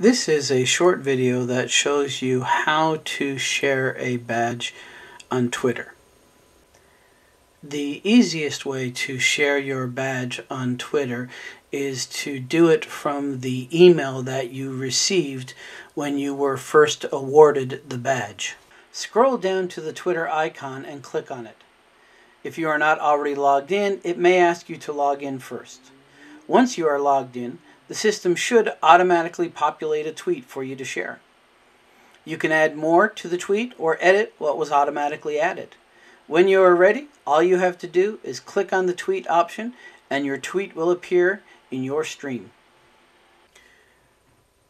This is a short video that shows you how to share a badge on Twitter. The easiest way to share your badge on Twitter is to do it from the email that you received when you were first awarded the badge. Scroll down to the Twitter icon and click on it. If you are not already logged in, it may ask you to log in first. Once you are logged in, the system should automatically populate a tweet for you to share. You can add more to the tweet or edit what was automatically added. When you are ready, all you have to do is click on the tweet option and your tweet will appear in your stream.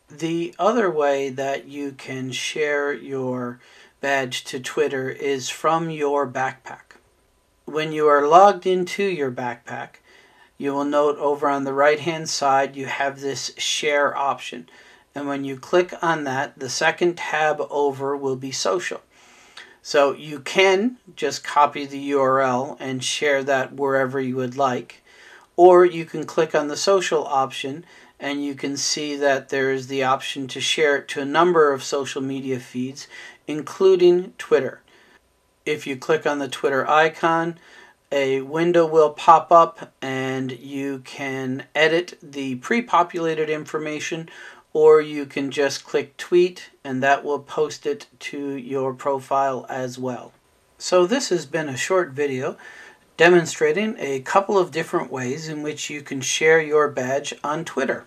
The other way that you can share your badge to Twitter is from your backpack. When you are logged into your backpack, you will note over on the right hand side you have this share option. And when you click on that, the second tab over will be social. So you can just copy the URL and share that wherever you would like. Or you can click on the social option and you can see that there is the option to share it to a number of social media feeds, including Twitter. If you click on the Twitter icon, a window will pop up and you can edit the pre-populated information or you can just click tweet and that will post it to your profile as well. So this has been a short video demonstrating a couple of different ways in which you can share your badge on Twitter.